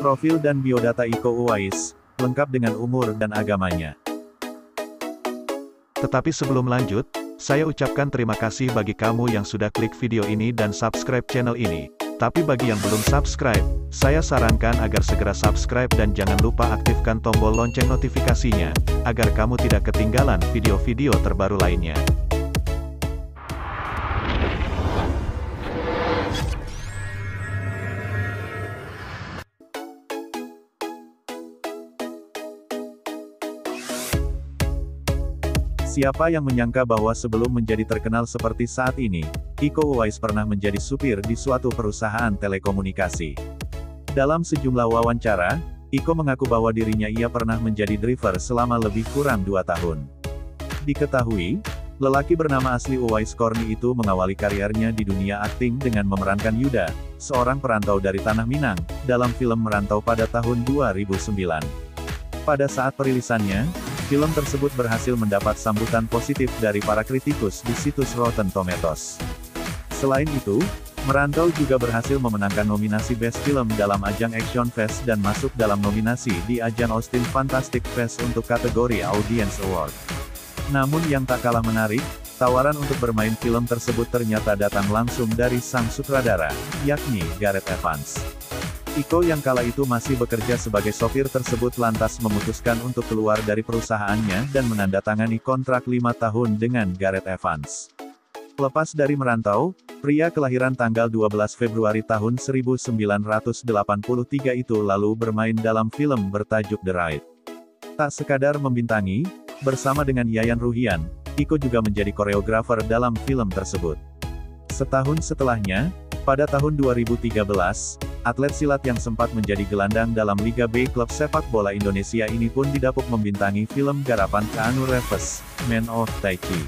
Profil dan biodata Iko Uwais, lengkap dengan umur dan agamanya. Tetapi sebelum lanjut, saya ucapkan terima kasih bagi kamu yang sudah klik video ini dan subscribe channel ini. Tapi bagi yang belum subscribe, saya sarankan agar segera subscribe dan jangan lupa aktifkan tombol lonceng notifikasinya, agar kamu tidak ketinggalan video-video terbaru lainnya. Siapa yang menyangka bahwa sebelum menjadi terkenal seperti saat ini, Iko Uwais pernah menjadi supir di suatu perusahaan telekomunikasi. Dalam sejumlah wawancara, Iko mengaku bahwa dirinya ia pernah menjadi driver selama lebih kurang dua tahun. Diketahui, lelaki bernama asli Uwais Korni itu mengawali karirnya di dunia akting dengan memerankan Yuda, seorang perantau dari Tanah Minang, dalam film Merantau pada tahun 2009. Pada saat perilisannya, Film tersebut berhasil mendapat sambutan positif dari para kritikus di situs Rotten Tomatoes. Selain itu, Merantau juga berhasil memenangkan nominasi Best Film dalam ajang Action Fest dan masuk dalam nominasi di ajang Austin Fantastic Fest untuk kategori Audience Award. Namun yang tak kalah menarik, tawaran untuk bermain film tersebut ternyata datang langsung dari sang sutradara, yakni Gareth Evans. Iko yang kala itu masih bekerja sebagai sopir tersebut lantas memutuskan untuk keluar dari perusahaannya dan menandatangani kontrak lima tahun dengan Gareth Evans. Lepas dari merantau, pria kelahiran tanggal 12 Februari tahun 1983 itu lalu bermain dalam film bertajuk The Ride. Tak sekadar membintangi, bersama dengan Yayan Ruhian, Iko juga menjadi koreografer dalam film tersebut. Setahun setelahnya, pada tahun 2013, atlet silat yang sempat menjadi gelandang dalam Liga B klub sepak bola Indonesia ini pun didapuk membintangi film garapan Keanu Reeves, Man of Tai Chi.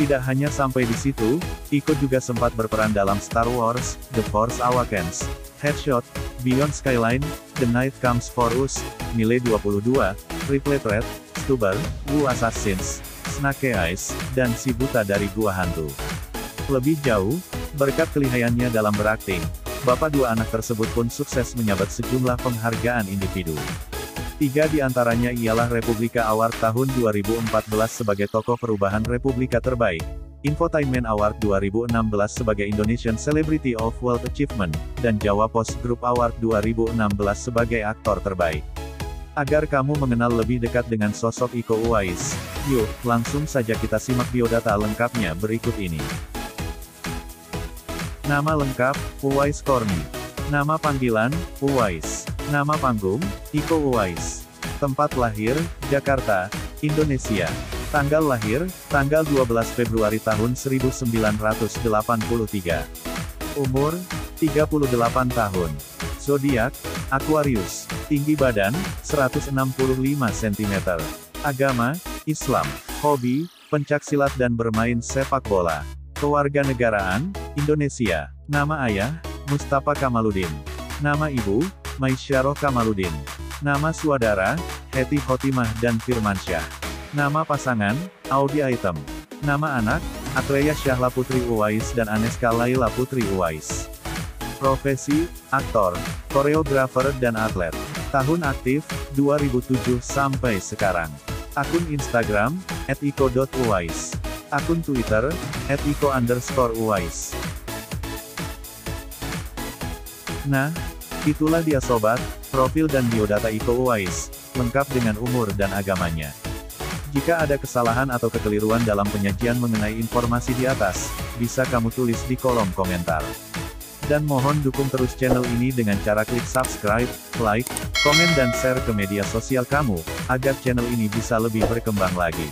Tidak hanya sampai di situ, Iko juga sempat berperan dalam Star Wars, The Force Awakens, Headshot, Beyond Skyline, The Night Comes For Us, Mile 22, Triple Threat, Stuber, Wu Assassins, Snake Eyes, dan Si Buta dari Gua Hantu. Lebih jauh, berkat kelihayannya dalam berakting, Bapak dua anak tersebut pun sukses menyabat sejumlah penghargaan individu. Tiga di antaranya ialah Republika Award tahun 2014 sebagai tokoh perubahan Republika terbaik, Infotainment Award 2016 sebagai Indonesian Celebrity of World Achievement, dan Jawa Post Group Award 2016 sebagai aktor terbaik. Agar kamu mengenal lebih dekat dengan sosok Iko Uwais, yuk, langsung saja kita simak biodata lengkapnya berikut ini. Nama lengkap, Uwais Korni. Nama panggilan, Uwais. Nama panggung, Iko Uwais. Tempat lahir, Jakarta, Indonesia. Tanggal lahir, tanggal 12 Februari tahun 1983. Umur, 38 tahun. Zodiak, Aquarius. Tinggi badan, 165 cm. Agama, Islam. Hobi, pencaksilat dan bermain sepak bola. Kewarganegaraan, Indonesia. Nama ayah, Mustafa Kamaludin. Nama ibu, Maisyaro Kamaludin. Nama saudara, Heti Khotimah dan Firmansyah. Nama pasangan, Audi Item. Nama anak, Atreya Syahla Putri Uwais dan Aneska Laila Putri Uwais. Profesi, aktor, koreografer dan atlet. Tahun aktif, 2007 sampai sekarang. Akun Instagram, @iko.uwais. Akun Twitter, @iko underscore uwais. Nah, itulah dia sobat, profil dan biodata Iko Uwais, lengkap dengan umur dan agamanya. Jika ada kesalahan atau kekeliruan dalam penyajian mengenai informasi di atas, bisa kamu tulis di kolom komentar. Dan mohon dukung terus channel ini dengan cara klik subscribe, like, komen dan share ke media sosial kamu, agar channel ini bisa lebih berkembang lagi.